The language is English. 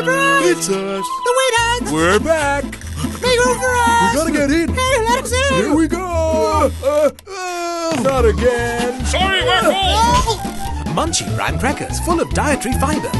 Surprise! It's us. The Weedheads! We're back. Make room for us! We gotta get in. Hey, let us in! Here we go. Uh, uh, not again. Sorry, we're oh! full! Oh! Munchee Bran crackers full of dietary fiber.